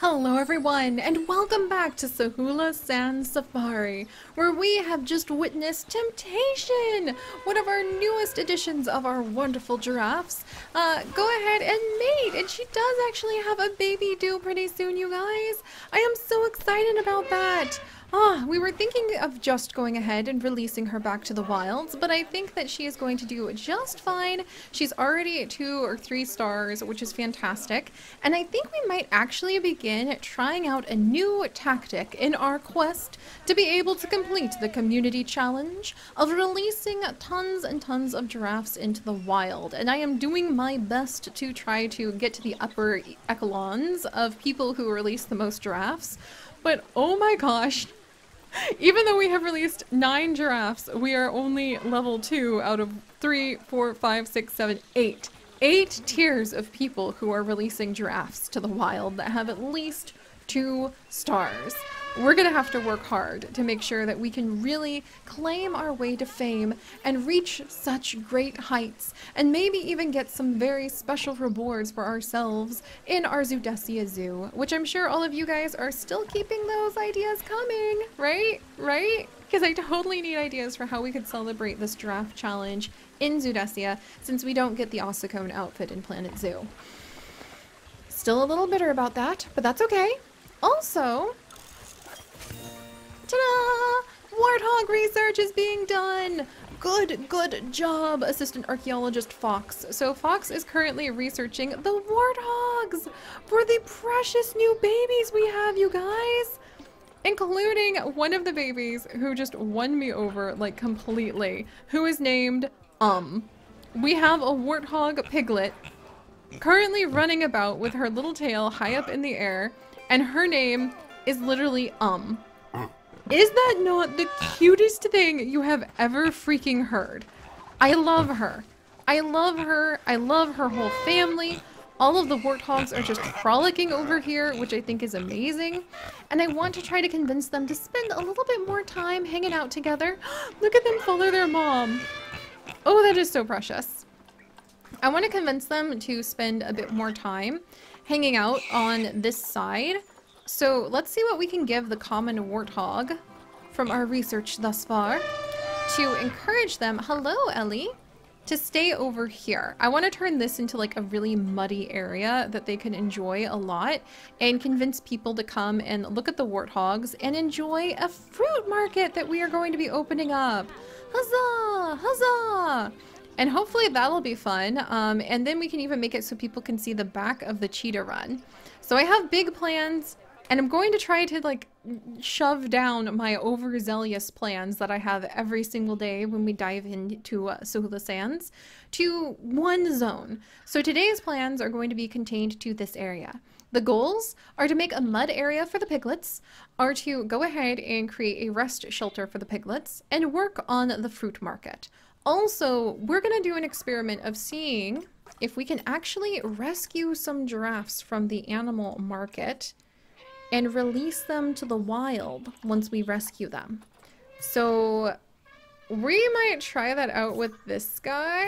Hello everyone, and welcome back to Sahula Sand Safari, where we have just witnessed Temptation, one of our newest additions of our wonderful giraffes. Uh, go ahead and mate, and she does actually have a baby due pretty soon, you guys. I am so excited about that. Ah, we were thinking of just going ahead and releasing her back to the wilds, but I think that she is going to do just fine. She's already at two or three stars, which is fantastic. And I think we might actually begin trying out a new tactic in our quest to be able to complete the community challenge of releasing tons and tons of giraffes into the wild. And I am doing my best to try to get to the upper echelons of people who release the most giraffes. But oh my gosh, even though we have released nine giraffes, we are only level two out of three, four, five, six, seven, eight. Eight tiers of people who are releasing giraffes to the wild that have at least two stars we're going to have to work hard to make sure that we can really claim our way to fame and reach such great heights and maybe even get some very special rewards for ourselves in our Zoodesia Zoo, which I'm sure all of you guys are still keeping those ideas coming, right? Right? Because I totally need ideas for how we could celebrate this giraffe challenge in Zoodesia since we don't get the Ossicone outfit in Planet Zoo. Still a little bitter about that, but that's okay. Also, Ta-da! Warthog research is being done! Good, good job, Assistant Archaeologist Fox. So Fox is currently researching the warthogs for the precious new babies we have, you guys! Including one of the babies who just won me over, like, completely, who is named Um. We have a warthog piglet currently running about with her little tail high up in the air, and her name is literally Um. Is that not the cutest thing you have ever freaking heard? I love her. I love her. I love her whole family. All of the warthogs are just frolicking over here, which I think is amazing. And I want to try to convince them to spend a little bit more time hanging out together. Look at them follow their mom. Oh, that is so precious. I want to convince them to spend a bit more time hanging out on this side so let's see what we can give the common warthog from our research thus far to encourage them, hello Ellie, to stay over here. I want to turn this into like a really muddy area that they can enjoy a lot and convince people to come and look at the warthogs and enjoy a fruit market that we are going to be opening up. Huzzah! Huzzah! And hopefully that'll be fun. Um, and then we can even make it so people can see the back of the cheetah run. So I have big plans and I'm going to try to like shove down my overzealous plans that I have every single day when we dive into uh, Sahula Sands to one zone. So today's plans are going to be contained to this area. The goals are to make a mud area for the piglets, are to go ahead and create a rest shelter for the piglets, and work on the fruit market. Also, we're going to do an experiment of seeing if we can actually rescue some giraffes from the animal market and release them to the wild once we rescue them. So we might try that out with this guy.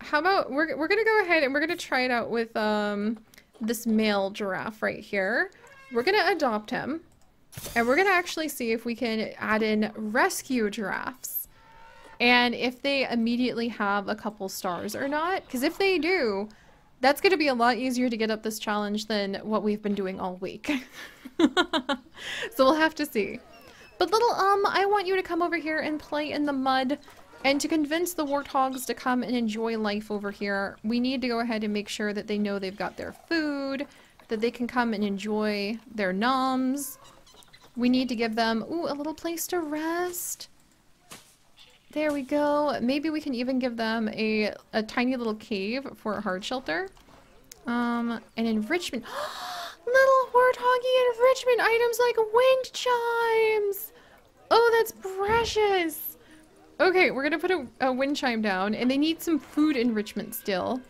How about we're, we're gonna go ahead and we're gonna try it out with um this male giraffe right here. We're gonna adopt him and we're gonna actually see if we can add in rescue giraffes and if they immediately have a couple stars or not because if they do that's going to be a lot easier to get up this challenge than what we've been doing all week. so we'll have to see. But little um, I want you to come over here and play in the mud. And to convince the warthogs to come and enjoy life over here, we need to go ahead and make sure that they know they've got their food, that they can come and enjoy their noms. We need to give them, ooh, a little place to rest. There we go. Maybe we can even give them a, a tiny little cave for a hard shelter. Um, an enrichment. little warthoggy enrichment items like wind chimes. Oh, that's precious. Okay, we're gonna put a, a wind chime down and they need some food enrichment still.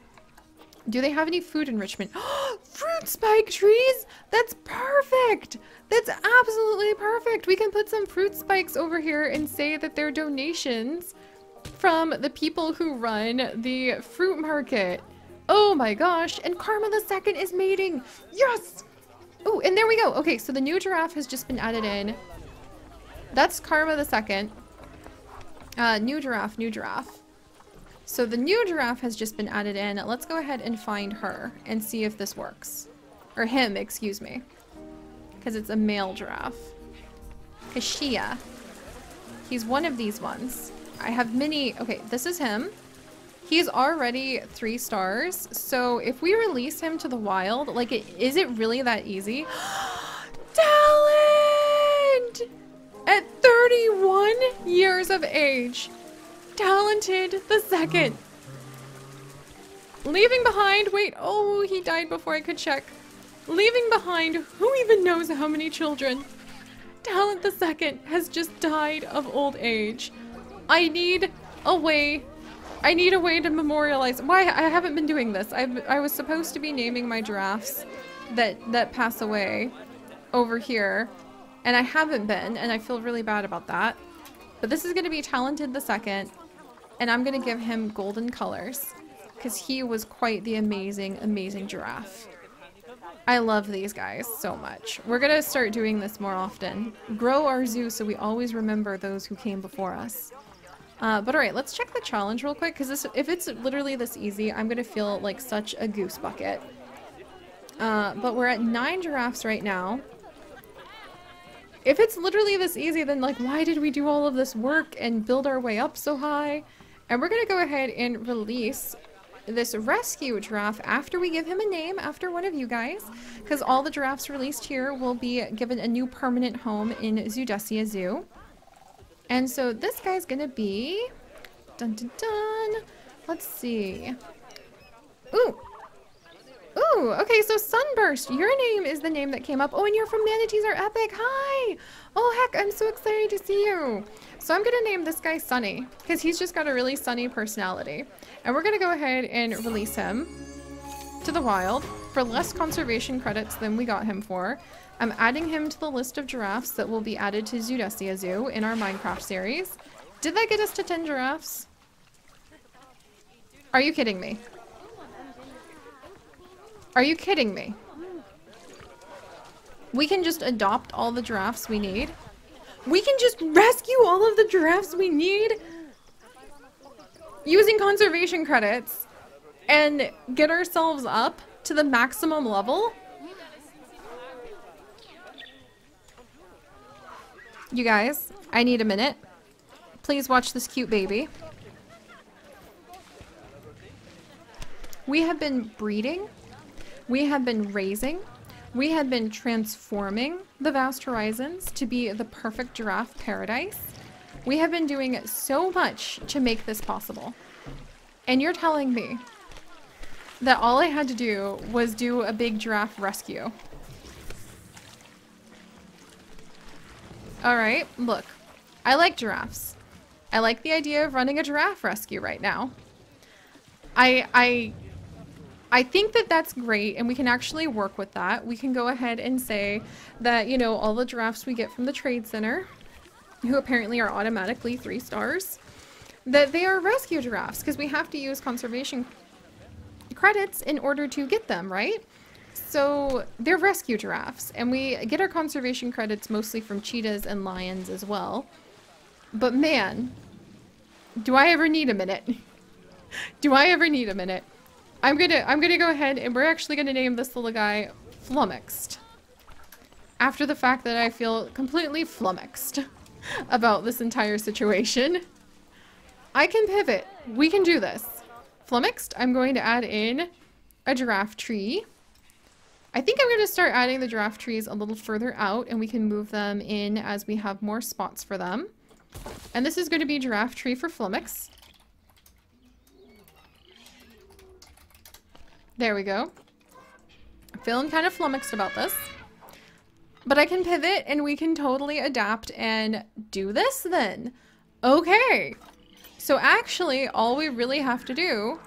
Do they have any food enrichment? Fruit spike trees! That's perfect! That's absolutely perfect! We can put some fruit spikes over here and say that they're donations from the people who run the fruit market. Oh my gosh, and Karma the second is mating! Yes! Oh, and there we go. Okay, so the new giraffe has just been added in. That's Karma the second. Uh, new giraffe, new giraffe. So the new giraffe has just been added in. Let's go ahead and find her and see if this works. Or him, excuse me. Because it's a male giraffe. Kashia. He's one of these ones. I have many... Okay, this is him. He's already three stars. So if we release him to the wild, like, it, is it really that easy? Talent! At 31 years of age. Talented the second. Leaving behind, wait, oh, he died before I could check. Leaving behind, who even knows how many children? Talent the second has just died of old age. I need a way, I need a way to memorialize. Why, I haven't been doing this. i I was supposed to be naming my giraffes that, that pass away over here. And I haven't been, and I feel really bad about that. But this is going to be Talented the Second, and I'm going to give him golden colors, because he was quite the amazing, amazing giraffe. I love these guys so much. We're going to start doing this more often. Grow our zoo so we always remember those who came before us. Uh, but alright, let's check the challenge real quick, because if it's literally this easy, I'm going to feel like such a goose bucket. Uh, but we're at nine giraffes right now. If it's literally this easy, then like, why did we do all of this work and build our way up so high? And we're gonna go ahead and release this rescue giraffe after we give him a name after one of you guys because all the giraffes released here will be given a new permanent home in Zoodesia Zoo. And so this guy's gonna be dun dun dun. Let's see. Ooh, Ooh, okay, so Sunburst, your name is the name that came up. Oh, and you're from Manatees Are Epic. Hi! Oh, heck, I'm so excited to see you. So I'm to name this guy Sunny, because he's just got a really sunny personality. And we're to go ahead and release him to the wild for less conservation credits than we got him for. I'm adding him to the list of giraffes that will be added to Zoodesia Zoo in our Minecraft series. Did that get us to 10 giraffes? Are you kidding me? Are you kidding me? We can just adopt all the giraffes we need. We can just rescue all of the giraffes we need using conservation credits and get ourselves up to the maximum level. You guys, I need a minute. Please watch this cute baby. We have been breeding we have been raising, we had been transforming the vast horizons to be the perfect giraffe paradise. We have been doing so much to make this possible. And you're telling me that all I had to do was do a big giraffe rescue. Alright, look. I like giraffes. I like the idea of running a giraffe rescue right now. I, I I think that that's great and we can actually work with that. We can go ahead and say that, you know, all the giraffes we get from the Trade Center, who apparently are automatically three stars, that they are rescue giraffes because we have to use conservation credits in order to get them, right? So they're rescue giraffes and we get our conservation credits mostly from cheetahs and lions as well. But man, do I ever need a minute? do I ever need a minute? I'm gonna I'm gonna go ahead and we're actually gonna name this little guy Flummoxed. After the fact that I feel completely flummoxed about this entire situation. I can pivot. We can do this. Flummoxed, I'm going to add in a giraffe tree. I think I'm going to start adding the giraffe trees a little further out and we can move them in as we have more spots for them. And this is going to be giraffe tree for Flummox. There we go. Feeling kind of flummoxed about this. But I can pivot and we can totally adapt and do this then. Okay. So actually, all we really have to do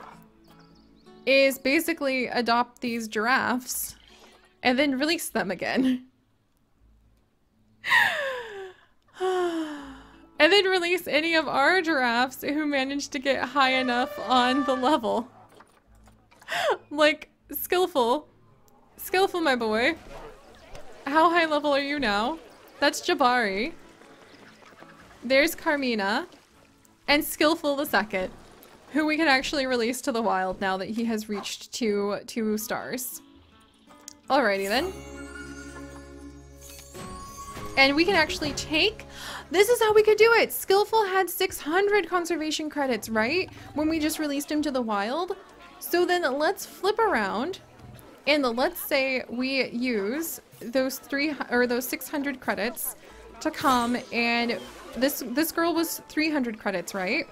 is basically adopt these giraffes and then release them again. and then release any of our giraffes who managed to get high enough on the level. like, skillful. Skillful, my boy. how high level are you now? That's Jabari. There's Carmina. And Skillful the second, who we can actually release to the wild now that he has reached two, two stars. Alrighty then. And we can actually take... This is how we could do it! Skillful had 600 conservation credits, right? When we just released him to the wild. So then let's flip around and let's say we use those three or those 600 credits to come and this this girl was 300 credits, right?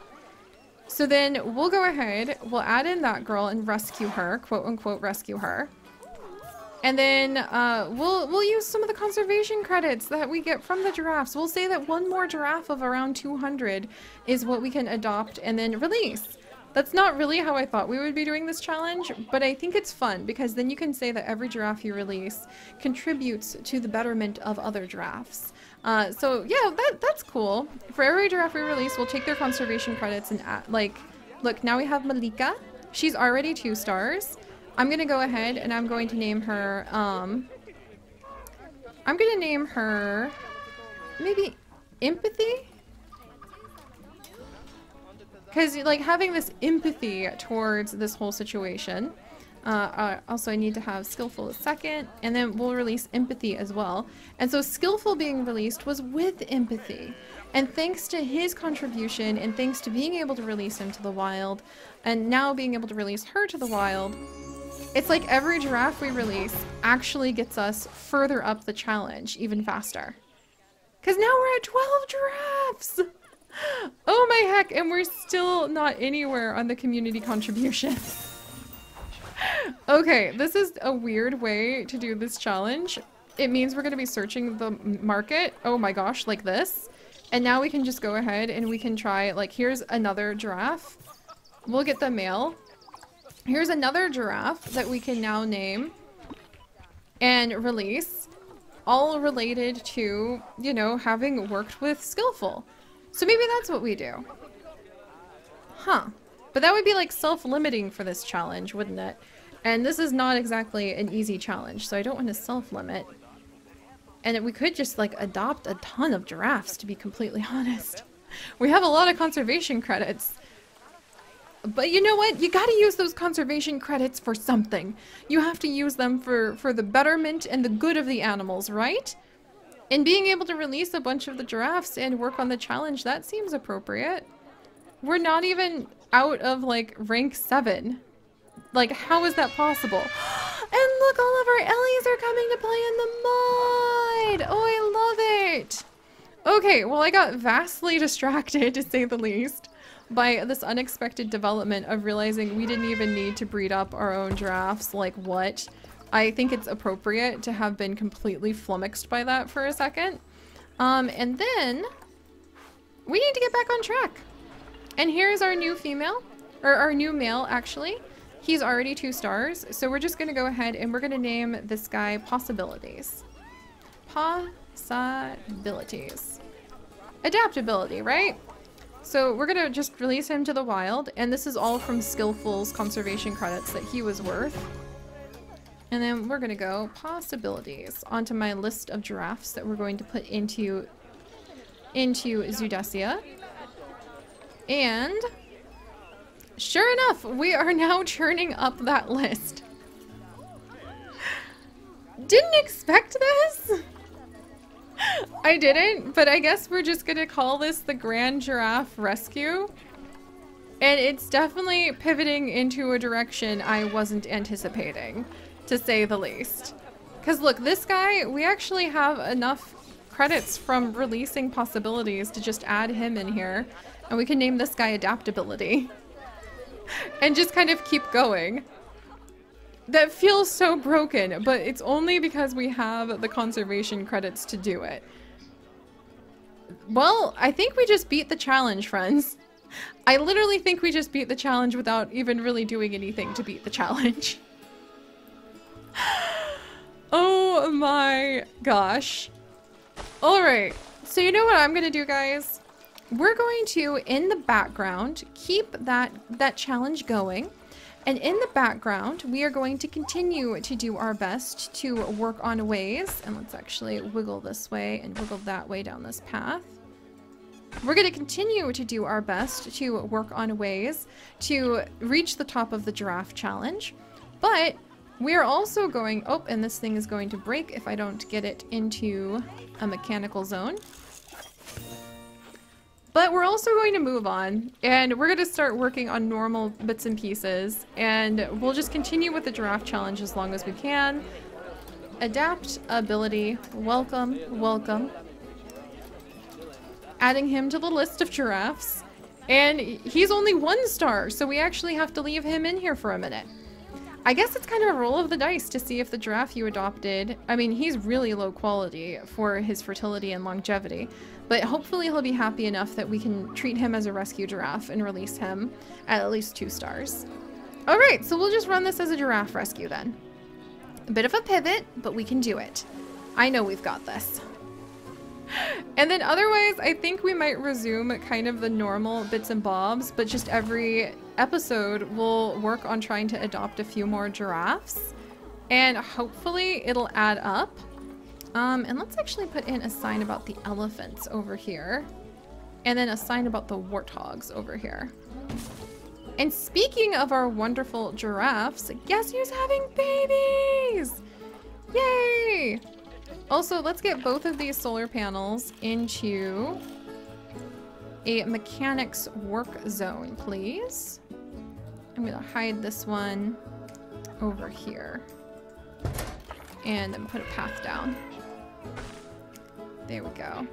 So then we'll go ahead, we'll add in that girl and rescue her, quote unquote rescue her. And then uh, we'll we'll use some of the conservation credits that we get from the giraffes. We'll say that one more giraffe of around 200 is what we can adopt and then release. That's not really how I thought we would be doing this challenge, but I think it's fun because then you can say that every giraffe you release contributes to the betterment of other giraffes. Uh, so yeah, that that's cool. For every giraffe we release, we'll take their conservation credits and add, like, look, now we have Malika. She's already two stars. I'm gonna go ahead and I'm going to name her, um, I'm gonna name her, maybe Empathy? Because, like, having this empathy towards this whole situation. Uh, uh, also, I need to have Skillful a second, and then we'll release Empathy as well. And so Skillful being released was with Empathy. And thanks to his contribution, and thanks to being able to release him to the wild, and now being able to release her to the wild, it's like every giraffe we release actually gets us further up the challenge even faster. Because now we're at 12 giraffes! Oh my heck, and we're still not anywhere on the community contribution. okay, this is a weird way to do this challenge. It means we're going to be searching the market, oh my gosh, like this. And now we can just go ahead and we can try, like, here's another giraffe. We'll get the male. Here's another giraffe that we can now name and release. All related to, you know, having worked with Skillful. So maybe that's what we do. Huh. But that would be like self-limiting for this challenge, wouldn't it? And this is not exactly an easy challenge, so I don't want to self-limit. And we could just like adopt a ton of giraffes, to be completely honest. We have a lot of conservation credits. But you know what? You gotta use those conservation credits for something. You have to use them for, for the betterment and the good of the animals, right? And being able to release a bunch of the giraffes and work on the challenge, that seems appropriate. We're not even out of like rank 7. Like, how is that possible? And look, all of our Ellies are coming to play in the mud! Oh, I love it! Okay, well I got vastly distracted, to say the least, by this unexpected development of realizing we didn't even need to breed up our own giraffes. Like, what? I think it's appropriate to have been completely flummoxed by that for a second. Um, and then we need to get back on track. And here's our new female, or our new male actually. He's already two stars, so we're just gonna go ahead and we're gonna name this guy Possibilities. Possibilities. Adaptability, right? So we're gonna just release him to the wild, and this is all from Skillful's conservation credits that he was worth. And then we're gonna go possibilities onto my list of giraffes that we're going to put into into Zoodesia. And sure enough, we are now churning up that list. Didn't expect this. I didn't, but I guess we're just gonna call this the Grand Giraffe Rescue. And it's definitely pivoting into a direction I wasn't anticipating to say the least. Because look, this guy, we actually have enough credits from releasing possibilities to just add him in here. And we can name this guy adaptability. and just kind of keep going. That feels so broken, but it's only because we have the conservation credits to do it. Well, I think we just beat the challenge, friends. I literally think we just beat the challenge without even really doing anything to beat the challenge. oh my gosh. Alright, so you know what I'm gonna do, guys? We're going to, in the background, keep that, that challenge going. And in the background, we are going to continue to do our best to work on ways. And let's actually wiggle this way and wiggle that way down this path. We're going to continue to do our best to work on ways to reach the top of the giraffe challenge. But we're also going... Oh, and this thing is going to break if I don't get it into a mechanical zone. But we're also going to move on, and we're going to start working on normal bits and pieces, and we'll just continue with the giraffe challenge as long as we can. Adapt ability, welcome, welcome. Adding him to the list of giraffes, and he's only one star, so we actually have to leave him in here for a minute. I guess it's kind of a roll of the dice to see if the giraffe you adopted, I mean, he's really low quality for his fertility and longevity, but hopefully he'll be happy enough that we can treat him as a rescue giraffe and release him at at least two stars. All right, so we'll just run this as a giraffe rescue then. A bit of a pivot, but we can do it. I know we've got this. And then otherwise, I think we might resume kind of the normal bits and bobs, but just every episode we'll work on trying to adopt a few more giraffes. And hopefully it'll add up. Um, and let's actually put in a sign about the elephants over here. And then a sign about the warthogs over here. And speaking of our wonderful giraffes, guess who's having babies? Yay! Also, let's get both of these solar panels into a mechanics work zone, please. I'm gonna hide this one over here. And then put a path down. There we go.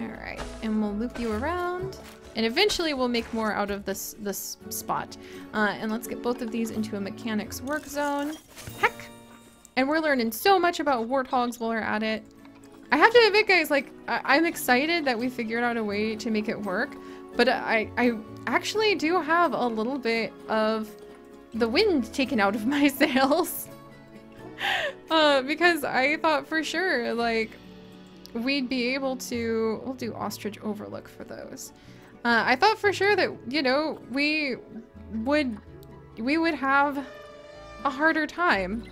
Alright, and we'll loop you around. And eventually we'll make more out of this this spot. Uh, and let's get both of these into a mechanics work zone. Heck! And we're learning so much about warthogs while we're at it. I have to admit, guys, like, I am excited that we figured out a way to make it work. But I, I actually do have a little bit of the wind taken out of my sails. uh, because I thought for sure, like, we'd be able to... We'll do Ostrich Overlook for those. Uh, I thought for sure that, you know, we would... We would have a harder time.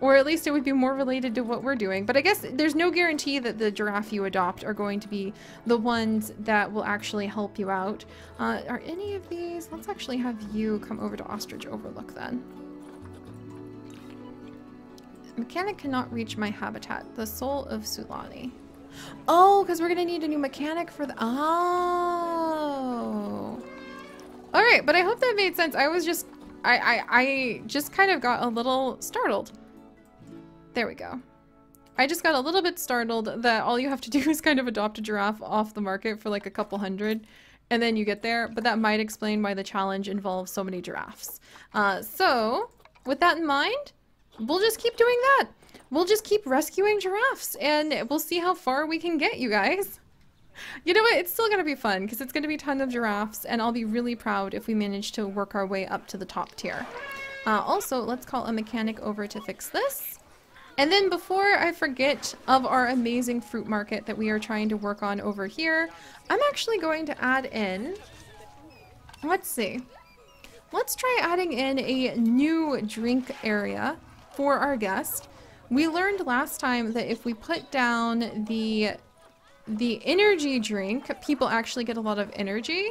Or at least it would be more related to what we're doing. But I guess there's no guarantee that the giraffe you adopt are going to be the ones that will actually help you out. Uh, are any of these... Let's actually have you come over to Ostrich Overlook then. Mechanic cannot reach my habitat. The soul of Sulani. Oh, because we're going to need a new mechanic for the... Oh. All right, but I hope that made sense. I was just... I, I, I just kind of got a little startled. There we go. I just got a little bit startled that all you have to do is kind of adopt a giraffe off the market for like a couple hundred and then you get there, but that might explain why the challenge involves so many giraffes. Uh, so, with that in mind, we'll just keep doing that. We'll just keep rescuing giraffes and we'll see how far we can get, you guys. You know what? It's still going to be fun because it's going to be tons of giraffes and I'll be really proud if we manage to work our way up to the top tier. Uh, also, let's call a mechanic over to fix this. And then before I forget of our amazing fruit market that we are trying to work on over here, I'm actually going to add in, let's see, let's try adding in a new drink area for our guest. We learned last time that if we put down the the energy drink, people actually get a lot of energy.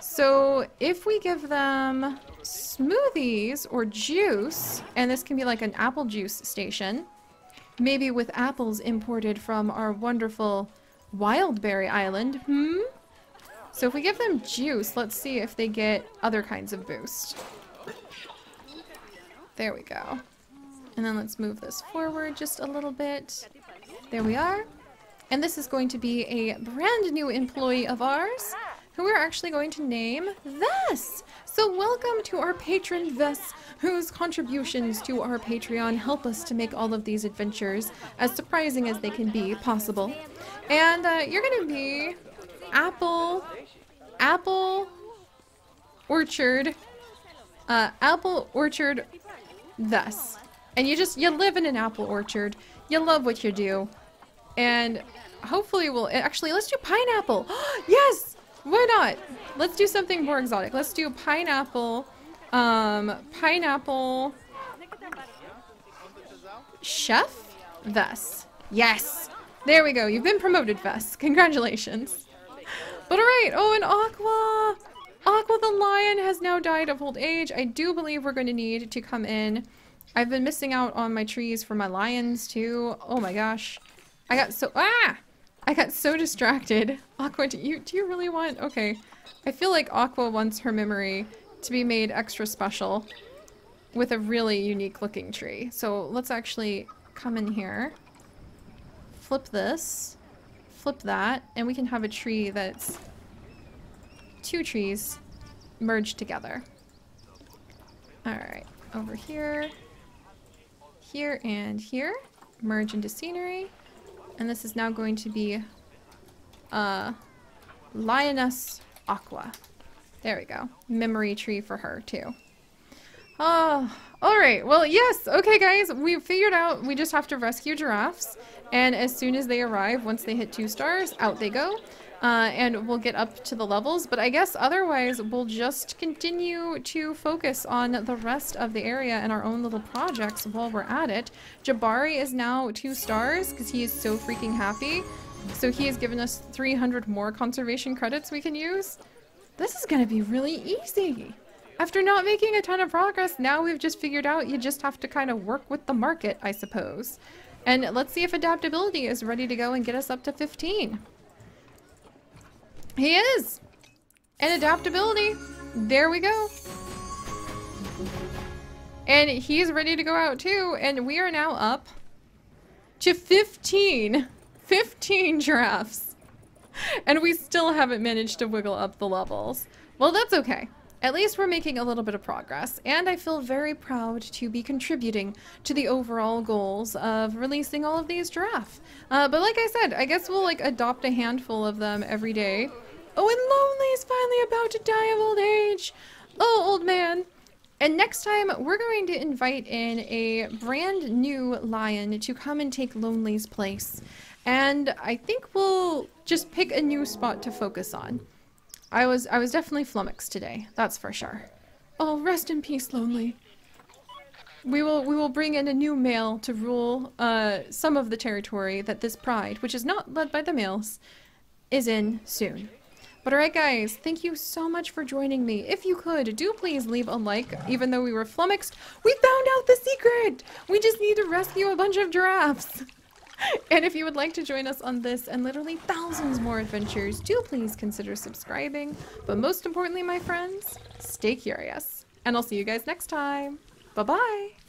So if we give them smoothies or juice, and this can be like an apple juice station, maybe with apples imported from our wonderful Wildberry Island, hmm? So if we give them juice, let's see if they get other kinds of boost. There we go. And then let's move this forward just a little bit. There we are. And this is going to be a brand new employee of ours who we're actually going to name Vess. So welcome to our patron Vess, whose contributions to our Patreon help us to make all of these adventures, as surprising as they can be, possible. And uh, you're to be Apple, Apple Orchard, uh, Apple Orchard Vess. And you just, you live in an apple orchard. You love what you do. And hopefully we'll, actually, let's do pineapple. yes! Why not? Let's do something more exotic. Let's do pineapple, um, pineapple chef Vess. Yes. There we go. You've been promoted, Vess. Congratulations. But alright. Oh, and Aqua. Aqua the lion has now died of old age. I do believe we're going to need to come in. I've been missing out on my trees for my lions too. Oh my gosh. I got so- ah! I got so distracted. Aqua, do you, do you really want- okay. I feel like Aqua wants her memory to be made extra special with a really unique looking tree. So let's actually come in here. Flip this. Flip that. And we can have a tree that's two trees merged together. Alright, over here, here and here, merge into scenery. And this is now going to be uh, Lioness Aqua. There we go. Memory tree for her too. Oh, alright. Well, yes. Okay, guys. We figured out we just have to rescue giraffes. And as soon as they arrive, once they hit two stars, out they go. Uh, and we'll get up to the levels. But I guess otherwise, we'll just continue to focus on the rest of the area and our own little projects while we're at it. Jabari is now two stars because he is so freaking happy. So he has given us 300 more conservation credits we can use. This is going to be really easy. After not making a ton of progress, now we've just figured out you just have to kind of work with the market, I suppose. And let's see if adaptability is ready to go and get us up to 15. He is! And adaptability. There we go. And he's ready to go out too, and we are now up to 15. 15 giraffes. And we still haven't managed to wiggle up the levels. Well, that's okay. At least we're making a little bit of progress, and I feel very proud to be contributing to the overall goals of releasing all of these giraffes. Uh, but like I said, I guess we'll like adopt a handful of them every day. Oh, and Lonely's finally about to die of old age. Oh, old man. And next time, we're going to invite in a brand new lion to come and take Lonely's place. And I think we'll just pick a new spot to focus on. I was I was definitely flummoxed today, that's for sure. Oh, rest in peace, Lonely. We will we will bring in a new male to rule uh, some of the territory that this pride, which is not led by the males, is in soon. But alright guys, thank you so much for joining me. If you could, do please leave a like, even though we were flummoxed. We found out the secret! We just need to rescue a bunch of giraffes. and if you would like to join us on this and literally thousands more adventures, do please consider subscribing. But most importantly, my friends, stay curious. And I'll see you guys next time. Bye-bye!